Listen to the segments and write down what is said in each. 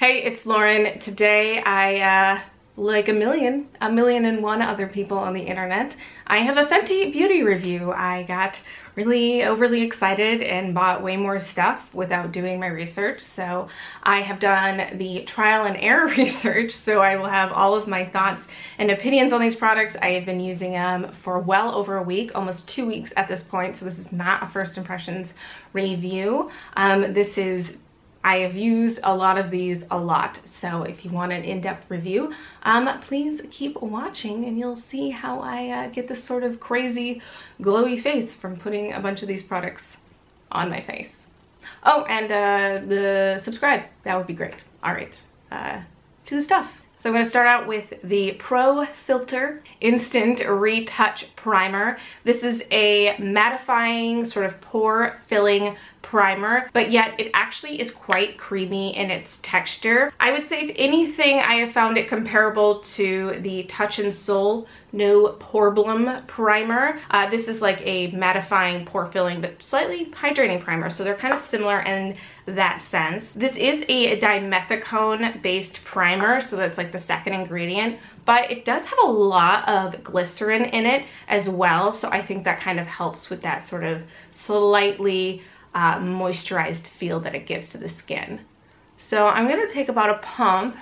Hey, it's Lauren. Today I, uh, like a million, a million and one other people on the internet, I have a Fenty beauty review. I got really overly excited and bought way more stuff without doing my research. So I have done the trial and error research. So I will have all of my thoughts and opinions on these products. I have been using them for well over a week, almost two weeks at this point. So this is not a first impressions review. Um, this is I have used a lot of these a lot, so if you want an in-depth review, um, please keep watching and you'll see how I uh, get this sort of crazy glowy face from putting a bunch of these products on my face. Oh, and uh, the subscribe, that would be great. All right, uh, to the stuff. So I'm going to start out with the Pro Filt'r Instant Retouch Primer. This is a mattifying, sort of pore filling primer, but yet it actually is quite creamy in its texture. I would say if anything, I have found it comparable to the Touch in Sol No Poreblem Primer. Uh, this is like a mattifying, pore filling, but slightly hydrating primer, so they're kind of similar in that sense. This is a dimethicone based primer, so that's like the second ingredient, but it does have a lot of glycerin in it as well, so I think that kind of helps with that sort of slightly uh, moisturized feel that it gives to the skin. So I'm gonna take about a pump,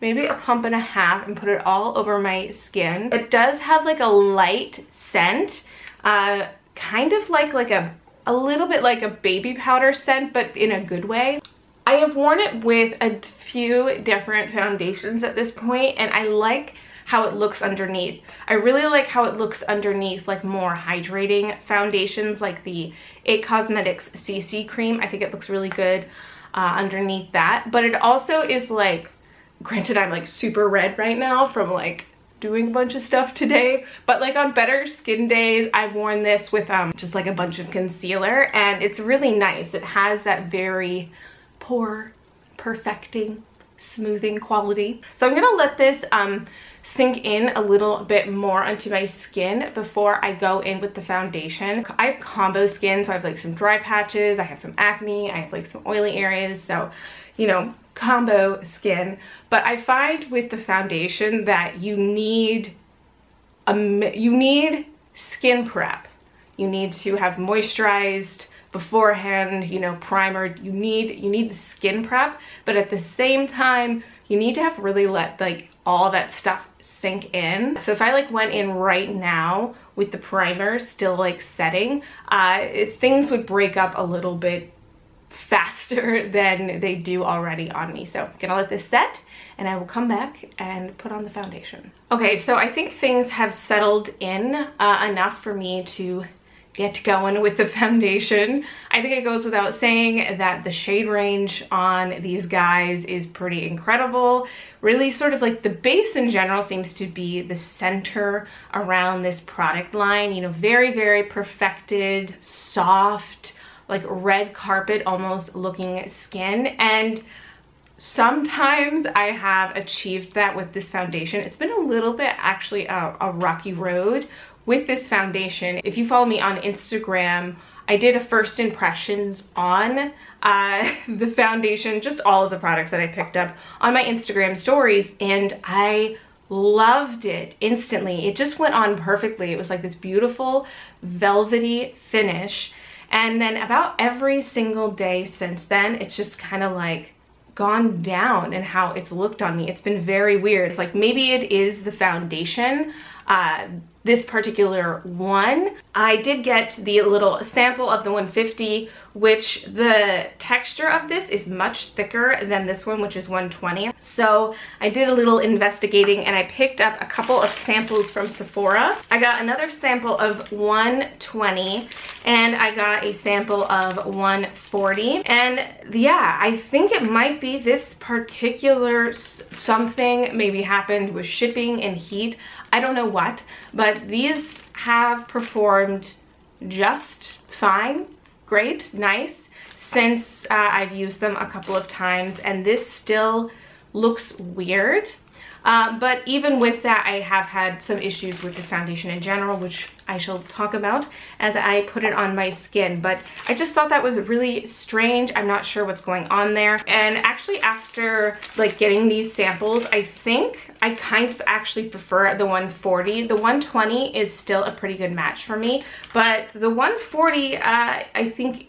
maybe a pump and a half and put it all over my skin. It does have like a light scent, uh, kind of like, like a, a little bit like a baby powder scent, but in a good way. I have worn it with a few different foundations at this point and I like how it looks underneath. I really like how it looks underneath like more hydrating foundations like the IT Cosmetics CC cream. I think it looks really good uh, underneath that. But it also is like, granted I'm like super red right now from like doing a bunch of stuff today but like on better skin days I've worn this with um just like a bunch of concealer and it's really nice it has that very pore perfecting smoothing quality so I'm gonna let this um sink in a little bit more onto my skin before I go in with the foundation. I have combo skin, so I have like some dry patches, I have some acne, I have like some oily areas, so you know, combo skin. But I find with the foundation that you need a, you need skin prep. You need to have moisturized beforehand, you know, primer. You need you need the skin prep, but at the same time, you need to have really let like all that stuff sink in. So if I like went in right now with the primer still like setting, uh, things would break up a little bit faster than they do already on me. So I'm gonna let this set and I will come back and put on the foundation. Okay, so I think things have settled in uh, enough for me to get going with the foundation. I think it goes without saying that the shade range on these guys is pretty incredible. Really sort of like the base in general seems to be the center around this product line. You know, very, very perfected, soft, like red carpet almost looking skin. And sometimes I have achieved that with this foundation. It's been a little bit actually a, a rocky road with this foundation. If you follow me on Instagram, I did a first impressions on uh, the foundation, just all of the products that I picked up on my Instagram stories and I loved it instantly. It just went on perfectly. It was like this beautiful velvety finish. And then about every single day since then, it's just kind of like gone down and how it's looked on me. It's been very weird. It's like maybe it is the foundation uh, this particular one. I did get the little sample of the 150 which the texture of this is much thicker than this one, which is 120. So I did a little investigating and I picked up a couple of samples from Sephora. I got another sample of 120 and I got a sample of 140. And yeah, I think it might be this particular something maybe happened with shipping and heat. I don't know what, but these have performed just fine great, nice, since uh, I've used them a couple of times and this still looks weird. Uh, but even with that, I have had some issues with this foundation in general, which I shall talk about as I put it on my skin. But I just thought that was really strange. I'm not sure what's going on there. And actually after like getting these samples, I think I kind of actually prefer the 140. The 120 is still a pretty good match for me, but the 140, uh, I think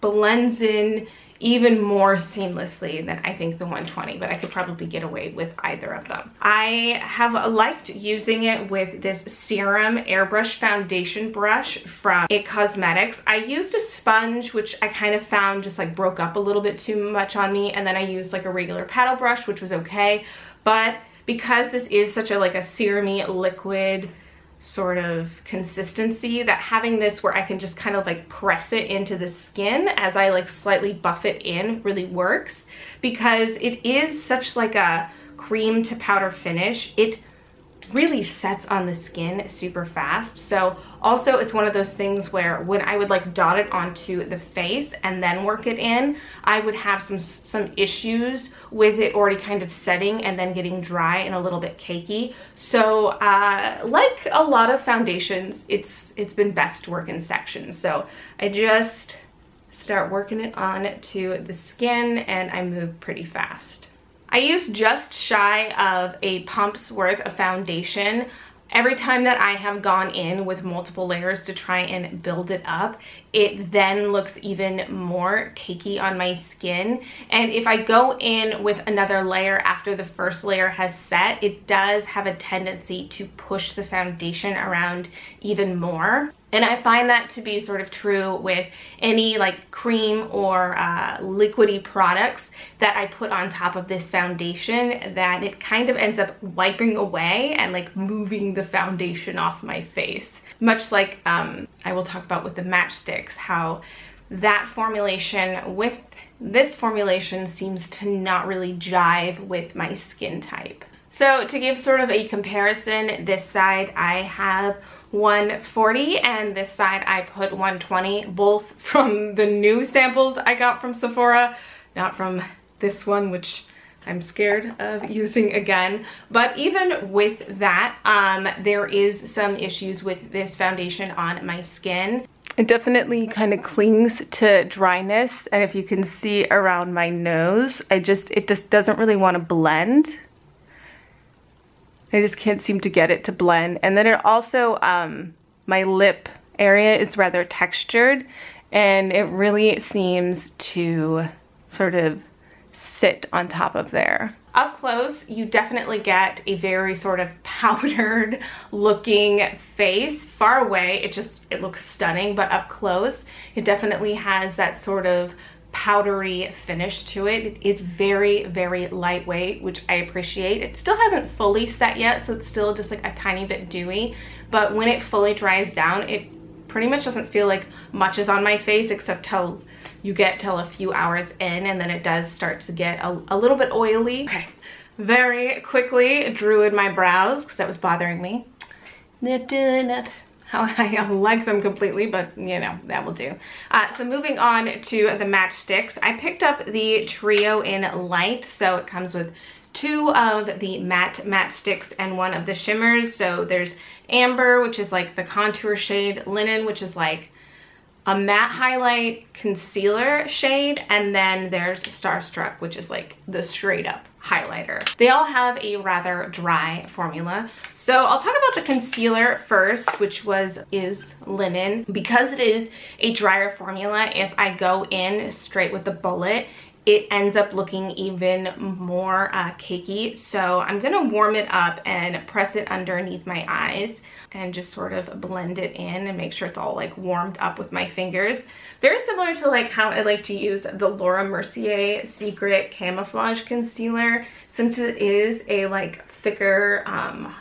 blends in even more seamlessly than I think the 120, but I could probably get away with either of them. I have liked using it with this Serum Airbrush Foundation Brush from IT Cosmetics. I used a sponge, which I kind of found just like broke up a little bit too much on me, and then I used like a regular paddle brush, which was okay, but because this is such a like a serumy liquid sort of consistency that having this where I can just kind of like press it into the skin as I like slightly buff it in really works because it is such like a cream to powder finish. It really sets on the skin super fast. So also it's one of those things where when I would like dot it onto the face and then work it in, I would have some some issues with it already kind of setting and then getting dry and a little bit cakey. So uh, like a lot of foundations, it's it's been best to work in sections. So I just start working it on to the skin and I move pretty fast. I use just shy of a pump's worth of foundation. Every time that I have gone in with multiple layers to try and build it up, it then looks even more cakey on my skin. And if I go in with another layer after the first layer has set, it does have a tendency to push the foundation around even more. And I find that to be sort of true with any like cream or uh, liquidy products that I put on top of this foundation that it kind of ends up wiping away and like moving the foundation off my face. Much like um, I will talk about with the Match Stix, how that formulation with this formulation seems to not really jive with my skin type. So to give sort of a comparison, this side I have 140 and this side I put 120, both from the new samples I got from Sephora, not from this one, which I'm scared of using again. But even with that, um, there is some issues with this foundation on my skin. It definitely kind of clings to dryness. And if you can see around my nose, I just, it just doesn't really want to blend. I just can't seem to get it to blend. And then it also, um, my lip area is rather textured and it really seems to sort of sit on top of there. Up close, you definitely get a very sort of powdered looking face. Far away, it just, it looks stunning, but up close, it definitely has that sort of powdery finish to it. It is very, very lightweight, which I appreciate. It still hasn't fully set yet, so it's still just like a tiny bit dewy, but when it fully dries down, it pretty much doesn't feel like much is on my face except till you get till a few hours in and then it does start to get a, a little bit oily. Okay. Very quickly drew in my brows because that was bothering me. Not doing it how I like them completely, but you know, that will do. Uh, so moving on to the Match Stix, I picked up the Trio in Light. So it comes with two of the matte Match Stix and one of the shimmers. So there's Amber, which is like the contour shade, Linen, which is like a matte highlight concealer shade, and then there's Starstruck, which is like the straight up highlighter. They all have a rather dry formula. So I'll talk about the concealer first, which was is Linen. Because it is a drier formula, if I go in straight with the bullet, it ends up looking even more uh, cakey. So I'm gonna warm it up and press it underneath my eyes and just sort of blend it in and make sure it's all like warmed up with my fingers. Very similar to like how I like to use the Laura Mercier Secret Camouflage Concealer since it is a like thicker um,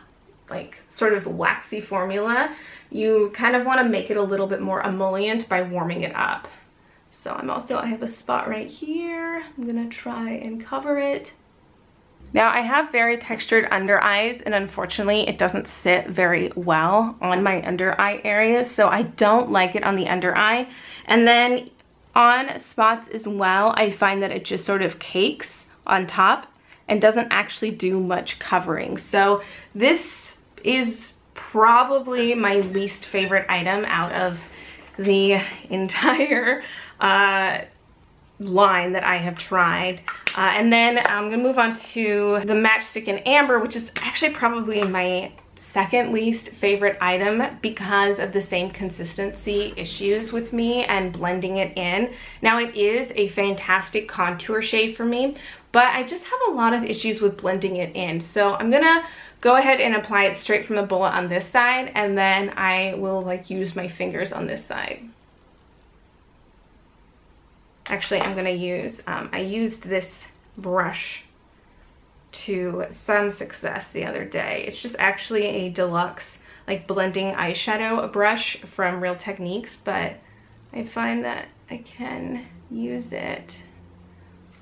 like sort of waxy formula. You kind of want to make it a little bit more emollient by warming it up. So I'm also, I have a spot right here. I'm gonna try and cover it. Now I have very textured under eyes and unfortunately it doesn't sit very well on my under eye area so I don't like it on the under eye. And then on spots as well I find that it just sort of cakes on top and doesn't actually do much covering. So this is probably my least favorite item out of the entire uh, line that I have tried. Uh, and then I'm gonna move on to the Matchstick in Amber, which is actually probably my second least favorite item because of the same consistency issues with me and blending it in. Now it is a fantastic contour shade for me, but I just have a lot of issues with blending it in. So I'm gonna go ahead and apply it straight from the bullet on this side and then I will like use my fingers on this side. Actually, I'm gonna use, um, I used this brush to some success the other day. It's just actually a deluxe like blending eyeshadow brush from Real Techniques, but I find that I can use it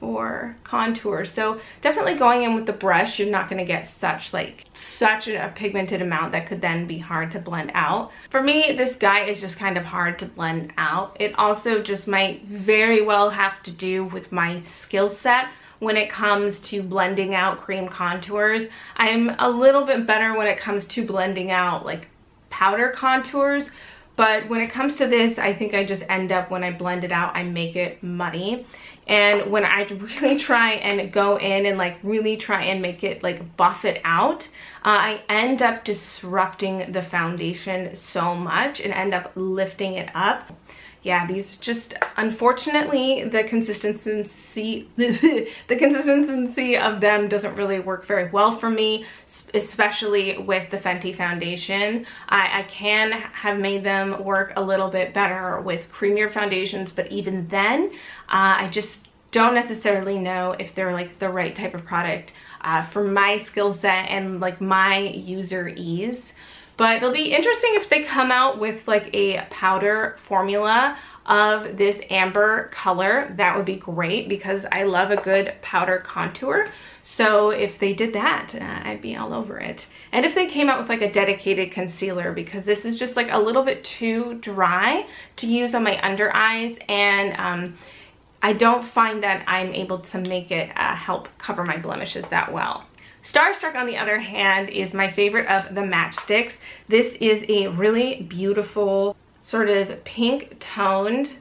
for contour. So definitely going in with the brush, you're not gonna get such like, such a pigmented amount that could then be hard to blend out. For me, this guy is just kind of hard to blend out. It also just might very well have to do with my skill set when it comes to blending out cream contours. I'm a little bit better when it comes to blending out like powder contours, but when it comes to this, I think I just end up, when I blend it out, I make it muddy. And when I really try and go in and like really try and make it like buff it out, uh, I end up disrupting the foundation so much and end up lifting it up yeah, these just, unfortunately, the consistency, the consistency of them doesn't really work very well for me, especially with the Fenty foundation. I, I can have made them work a little bit better with creamier foundations, but even then, uh, I just don't necessarily know if they're like the right type of product uh, for my skill set and like my user ease. But it'll be interesting if they come out with like a powder formula of this amber color. That would be great because I love a good powder contour. So if they did that, uh, I'd be all over it. And if they came out with like a dedicated concealer because this is just like a little bit too dry to use on my under eyes and um, I don't find that I'm able to make it uh, help cover my blemishes that well. Starstruck, on the other hand, is my favorite of the Match Stix. This is a really beautiful sort of pink toned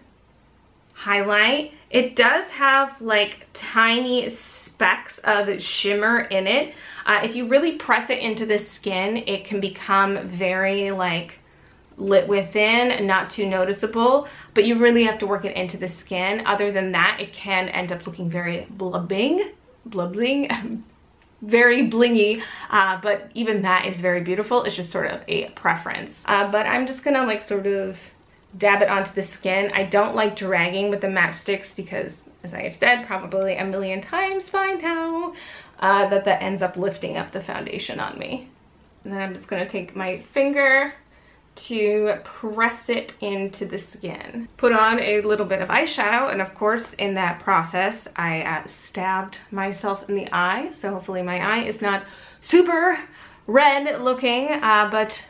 highlight. It does have like tiny specks of shimmer in it. Uh, if you really press it into the skin, it can become very like lit within, not too noticeable, but you really have to work it into the skin. Other than that, it can end up looking very blubbing, blubbing, very blingy, uh, but even that is very beautiful. It's just sort of a preference. Uh, but I'm just gonna like sort of dab it onto the skin. I don't like dragging with the Match Stix because as I have said probably a million times by now, uh, that that ends up lifting up the foundation on me. And then I'm just gonna take my finger to press it into the skin. Put on a little bit of eyeshadow and of course in that process I uh, stabbed myself in the eye so hopefully my eye is not super red looking uh, but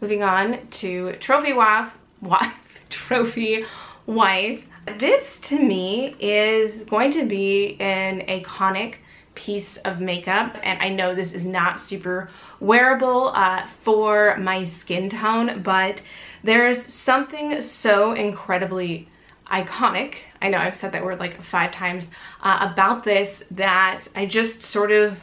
moving on to Trophy Wife, wife Trophy Wife. This to me is going to be an iconic piece of makeup and I know this is not super wearable uh, for my skin tone but there's something so incredibly iconic I know I've said that word like five times uh, about this that I just sort of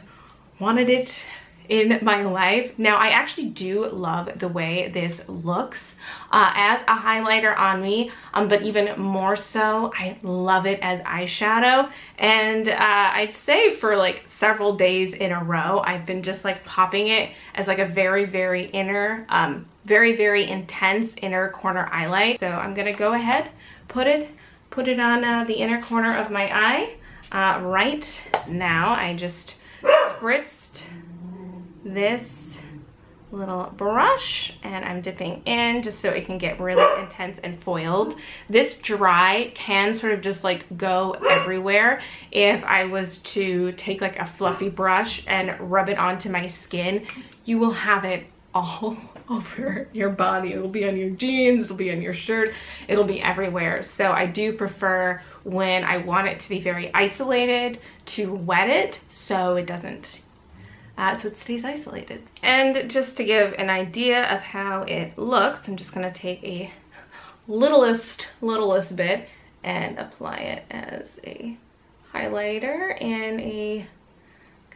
wanted it in my life. Now, I actually do love the way this looks uh, as a highlighter on me, um, but even more so, I love it as eyeshadow. And uh, I'd say for like several days in a row, I've been just like popping it as like a very, very inner, um, very, very intense inner corner highlight. So I'm gonna go ahead, put it, put it on uh, the inner corner of my eye. Uh, right now, I just spritzed this little brush and I'm dipping in just so it can get really intense and foiled. This dry can sort of just like go everywhere. If I was to take like a fluffy brush and rub it onto my skin, you will have it all over your body. It'll be on your jeans, it'll be on your shirt, it'll be everywhere. So I do prefer when I want it to be very isolated to wet it so it doesn't, uh, so it stays isolated. And just to give an idea of how it looks, I'm just gonna take a littlest, littlest bit and apply it as a highlighter in a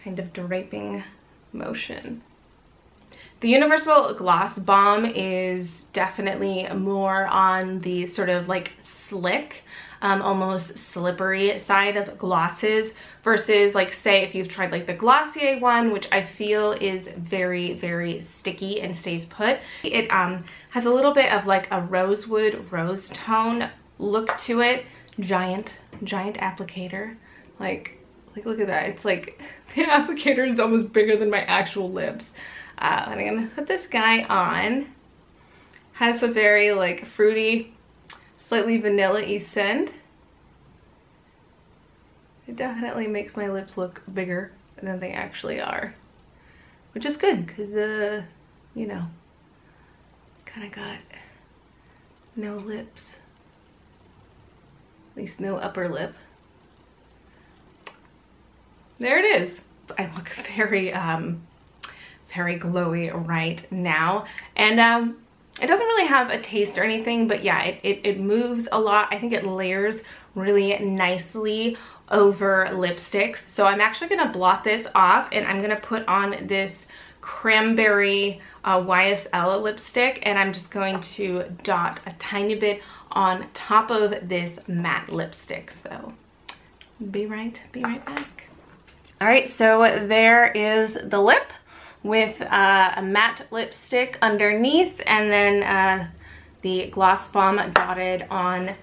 kind of draping motion. The Universal Gloss Bomb is definitely more on the sort of like slick, um, almost slippery side of glosses versus like say if you've tried like the Glossier one, which I feel is very, very sticky and stays put. It um, has a little bit of like a rosewood rose tone look to it. Giant, giant applicator. Like, like look at that. It's like the applicator is almost bigger than my actual lips. Uh, and I'm gonna put this guy on. Has a very like fruity, slightly vanilla-y scent. It definitely makes my lips look bigger than they actually are. Which is good, because, uh, you know, kind of got no lips. At least no upper lip. There it is. I look very, um, very glowy right now. And um, it doesn't really have a taste or anything, but yeah, it, it, it moves a lot. I think it layers really nicely over lipsticks. So I'm actually gonna blot this off and I'm gonna put on this cranberry uh, YSL lipstick and I'm just going to dot a tiny bit on top of this matte lipstick. So be right, be right back. All right, so there is the lip with uh, a matte lipstick underneath and then uh, the Gloss Bomb dotted on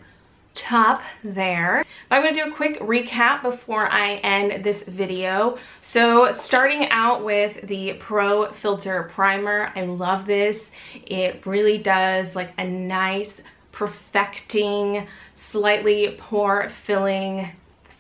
top there. But I'm going to do a quick recap before I end this video. So starting out with the Pro Filt'r Primer, I love this. It really does like a nice perfecting, slightly pore filling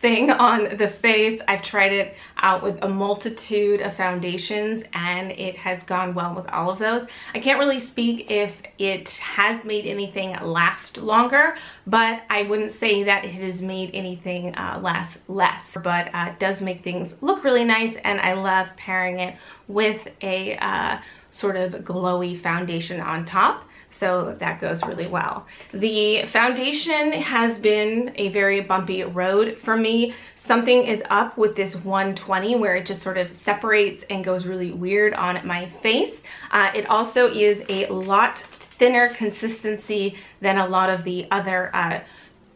thing on the face. I've tried it out with a multitude of foundations and it has gone well with all of those. I can't really speak if it has made anything last longer, but I wouldn't say that it has made anything uh, last less, but uh, does make things look really nice and I love pairing it with a uh, sort of glowy foundation on top so that goes really well. The foundation has been a very bumpy road for me. Something is up with this 120 where it just sort of separates and goes really weird on my face. Uh, it also is a lot thinner consistency than a lot of the other uh,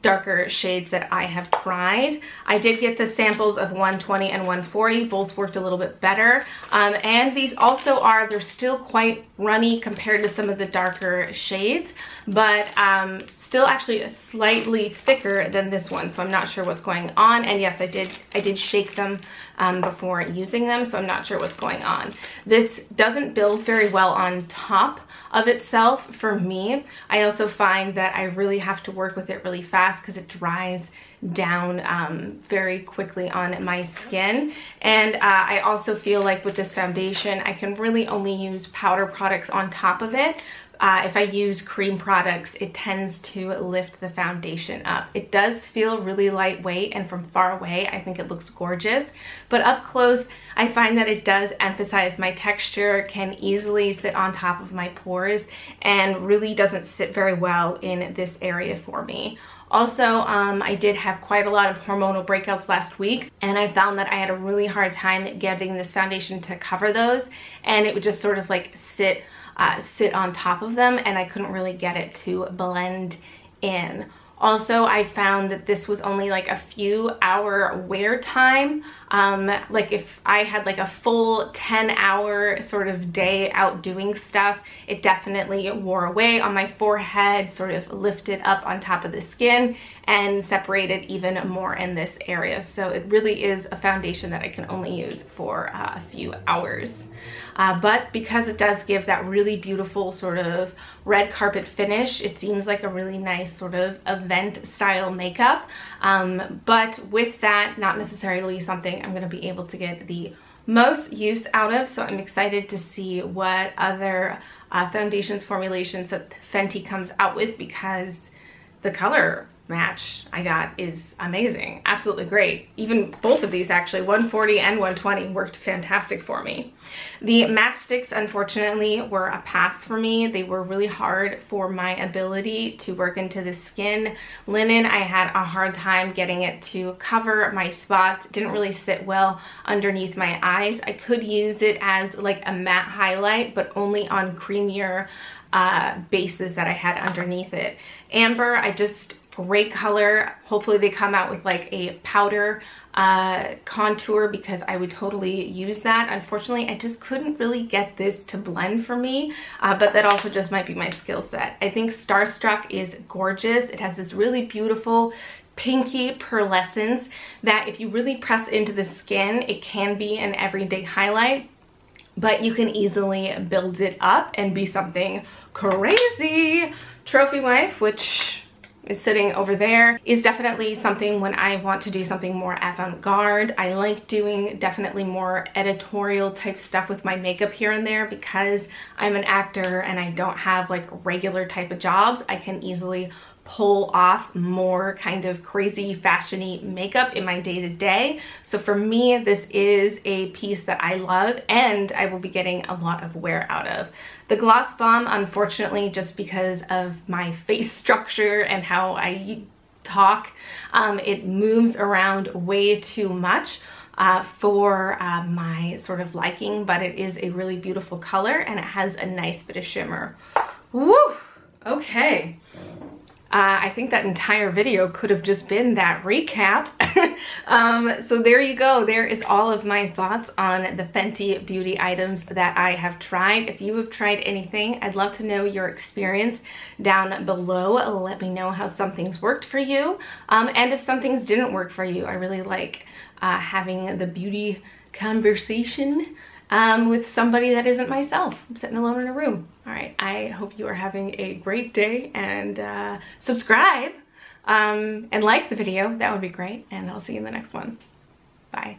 darker shades that I have tried. I did get the samples of 120 and 140. Both worked a little bit better. Um, and these also are, they're still quite runny compared to some of the darker shades, but um, still actually slightly thicker than this one. So I'm not sure what's going on. And yes, I did, I did shake them um, before using them, so I'm not sure what's going on. This doesn't build very well on top of itself for me. I also find that I really have to work with it really fast because it dries down um, very quickly on my skin. And uh, I also feel like with this foundation, I can really only use powder products on top of it uh, if I use cream products, it tends to lift the foundation up. It does feel really lightweight and from far away, I think it looks gorgeous. But up close, I find that it does emphasize my texture, can easily sit on top of my pores, and really doesn't sit very well in this area for me. Also, um, I did have quite a lot of hormonal breakouts last week and I found that I had a really hard time getting this foundation to cover those and it would just sort of like sit uh, sit on top of them and I couldn't really get it to blend in. Also, I found that this was only like a few hour wear time. Um, like if I had like a full 10 hour sort of day out doing stuff, it definitely wore away on my forehead, sort of lifted up on top of the skin and separated even more in this area. So it really is a foundation that I can only use for uh, a few hours. Uh, but because it does give that really beautiful sort of red carpet finish, it seems like a really nice sort of event style makeup. Um, but with that, not necessarily something I'm gonna be able to get the most use out of, so I'm excited to see what other uh, foundations formulations that Fenty comes out with because the color match I got is amazing. Absolutely great. Even both of these actually, 140 and 120 worked fantastic for me. The Match Stix unfortunately were a pass for me. They were really hard for my ability to work into the skin. Linen, I had a hard time getting it to cover my spots. Didn't really sit well underneath my eyes. I could use it as like a matte highlight, but only on creamier uh, bases that I had underneath it. Amber, I just great color. Hopefully they come out with like a powder uh, contour because I would totally use that. Unfortunately, I just couldn't really get this to blend for me, uh, but that also just might be my skill set. I think Starstruck is gorgeous. It has this really beautiful pinky pearlescence that if you really press into the skin, it can be an everyday highlight but you can easily build it up and be something crazy. Trophy Wife, which is sitting over there is definitely something when I want to do something more avant-garde. I like doing definitely more editorial type stuff with my makeup here and there because I'm an actor and I don't have like regular type of jobs. I can easily pull off more kind of crazy fashiony makeup in my day-to-day. -day. So for me, this is a piece that I love and I will be getting a lot of wear out of. The Gloss Bomb, unfortunately, just because of my face structure and how I talk, um, it moves around way too much. Uh, for uh, my sort of liking, but it is a really beautiful color and it has a nice bit of shimmer. Woo! Okay. Uh, I think that entire video could have just been that recap. um, so there you go. There is all of my thoughts on the Fenty beauty items that I have tried. If you have tried anything, I'd love to know your experience down below. Let me know how some things worked for you. Um, and if some things didn't work for you, I really like uh, having the beauty conversation um, with somebody that isn't myself. I'm sitting alone in a room. All right, I hope you are having a great day and uh, subscribe um, and like the video. That would be great. And I'll see you in the next one. Bye.